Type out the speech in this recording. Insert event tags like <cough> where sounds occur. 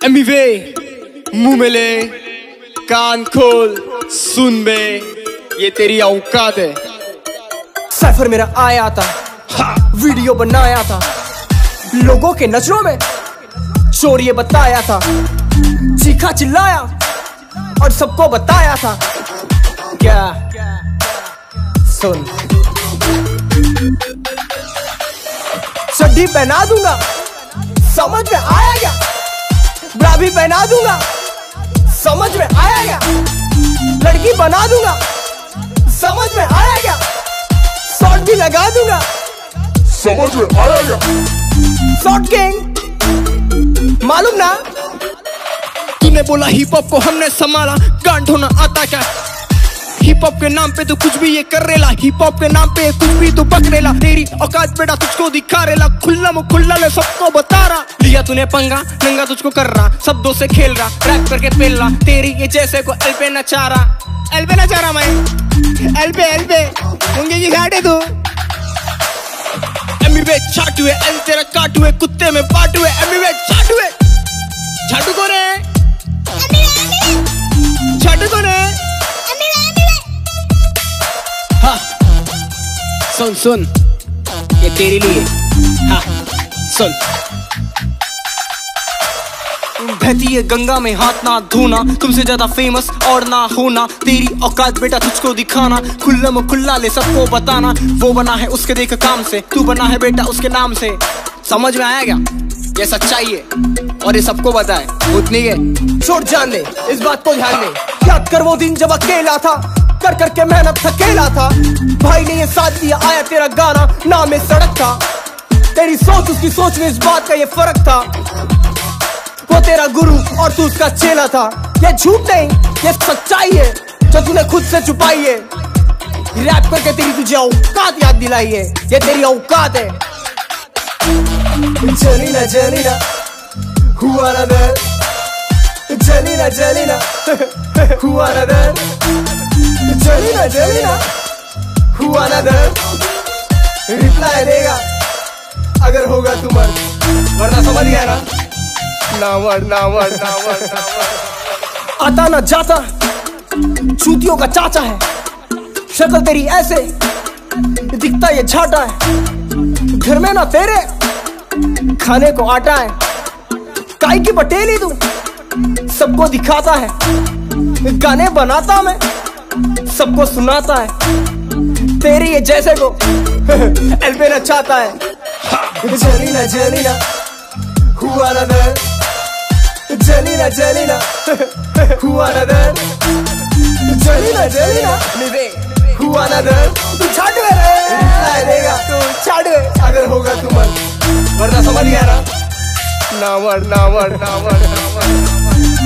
एमिवे मुँह में ले कान खोल सुन बे ये तेरी औकात है सफ़र मेरा आया था वीडियो बनाया था लोगों के नज़रों में चोर ये बताया था चीखा चिल्लाया और सबको बताया था क्या सुन चड्डी पहना दूँगा समझ में आया क्या ब्रा भी पहना दूँगा। समझ में आया क्या? लड़की बना दूँगा। समझ में आया क्या? शॉर्ट भी लगा दूँगा। समझ में आया क्या? Short king. मालूम ना? तूने बोला हिप हॉप को हमने संभाला। गांठ होना आता क्या? हिप हॉप के नाम पे तू कुछ भी ये कर रेला। हिप हॉप के नाम पे कुछ भी तू पकड़ेला तेरी औकात बेटा तुझको दिखा रेला। खुल्ला मु खुल्ला ले सबको बता रहा। लिया तूने पंगा, नंगा तुझको कर रहा। सब दो से खेल रहा रैप करके पेल रहा। तेरी ये जैसे को एल पे नचा रहा एल पे नचा रहा मैं। एल पे एल मुंगे की घाटे तू। एमी वे छाटू है एल तेरा काटू है कुत्ते में पाटू है एमी वे सुन सुन ये तेरे लिए हाँ सुन बहती है गंगा में हाथ ना धोना, तुमसे ज़्यादा फ़ेमस और ना होना। तेरी औकात बेटा, तुझको दिखाना खुल्ला में खुल्ला ले सबको बताना। वो बना है उसके देख काम से, तू बना है बेटा उसके नाम से। समझ में आया क्या? ये सच्चाई है, और ये सबको बताए उतनी है। छोड़ जान ले, इस बात को ध्यान ले याद कर वो दिन जब अकेला था कर करके मेहनत थकेला था। भाई ने ये साथ दिया, आया तेरा गाना, नाम में सड़क था। तेरी सोच, उसकी सोच में इस बात का ये फ़र्क था। वो तेरा गुरु और तू उसका चेला था। ये झूठ नहीं, ये सच्चाई है, जो तूने खुद से छुपाई है। रैप करके तेरी तुझे औकात याद दिलाई है, ये तेरी औकात है। जलीना जलीना हुआ ना दर जलीना जलीना <laughs> हुआ ना दर जलीना जलीना हुआ ना दर रिप्लाई देगा। अगर होगा तू मर्द वरना समझ गया ना? नावर नावर नावर नावर आता ना जाता। चूतियों का चाचा है। शक्ल तेरी ऐसे। दिखता ये छाटा है। घर में ना तेरे खाने को आटा है। काई की पटेली तू सबको दिखाता है। गाने बनाता मैं। सबको सुनाता है। तेरी ये जैसे को <laughs> एल्बे नचाता है। जलीना जलीना हुआ ना दर। जलीना जलीना हुआ ना दर। जलीना जलीना हुआ ना दर। तू छाट रे रिप्लाई देगा तू छाट अगर होगा तू मर्द वरना समझ गया ना नावर नावर नावर नावर